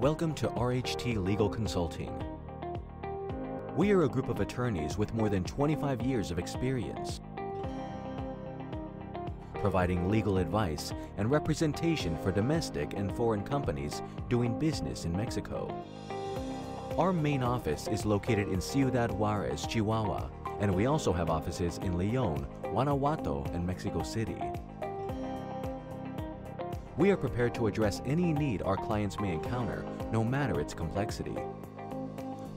Welcome to RHT Legal Consulting. We are a group of attorneys with more than 25 years of experience, providing legal advice and representation for domestic and foreign companies doing business in Mexico. Our main office is located in Ciudad Juarez, Chihuahua, and we also have offices in Leon, Guanajuato, and Mexico City. We are prepared to address any need our clients may encounter, no matter its complexity.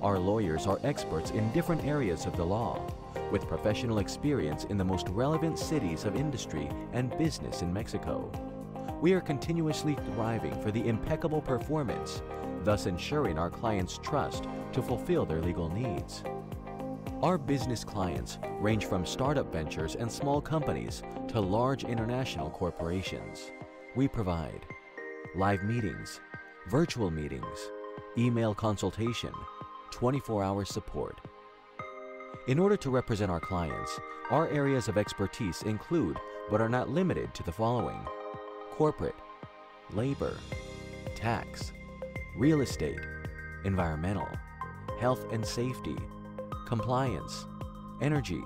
Our lawyers are experts in different areas of the law, with professional experience in the most relevant cities of industry and business in Mexico. We are continuously thriving for the impeccable performance, thus ensuring our clients' trust to fulfill their legal needs. Our business clients range from startup ventures and small companies to large international corporations. We provide live meetings, virtual meetings, email consultation, 24-hour support. In order to represent our clients, our areas of expertise include, but are not limited to the following. Corporate, labor, tax, real estate, environmental, health and safety, compliance, energy,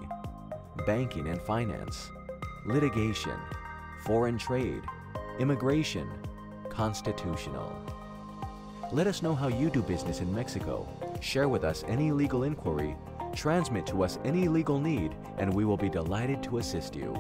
banking and finance, litigation, foreign trade, immigration, constitutional. Let us know how you do business in Mexico. Share with us any legal inquiry, transmit to us any legal need, and we will be delighted to assist you.